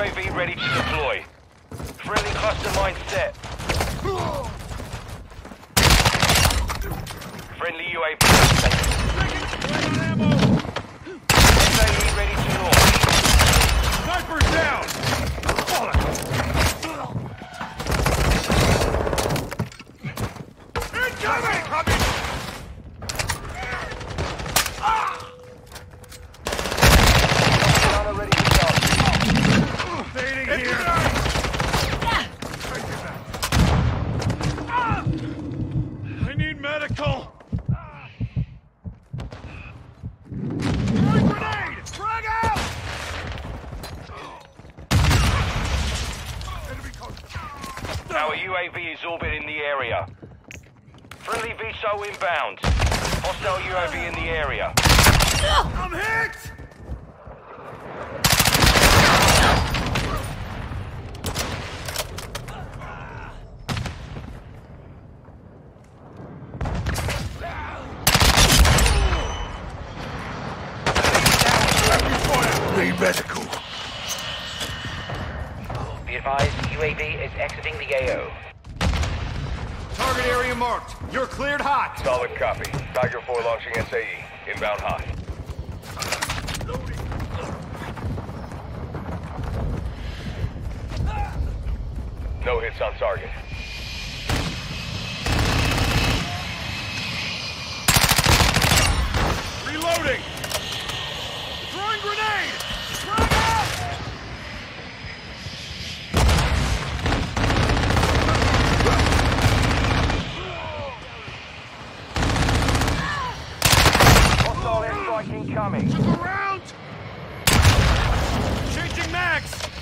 UAV ready to deploy. Friendly cluster mine set. Friendly UAV. Our UAV is orbiting the area. Friendly VSO inbound. Hostile UAV in the area. I'm hit! Need medical. Be advised, UAV is exiting the AO. Target area marked. You're cleared hot. Solid copy. Tiger 4 launching SAE. Inbound hot. No hits on target. Reloading! Throwing grenade! Incoming. Around! Changing max!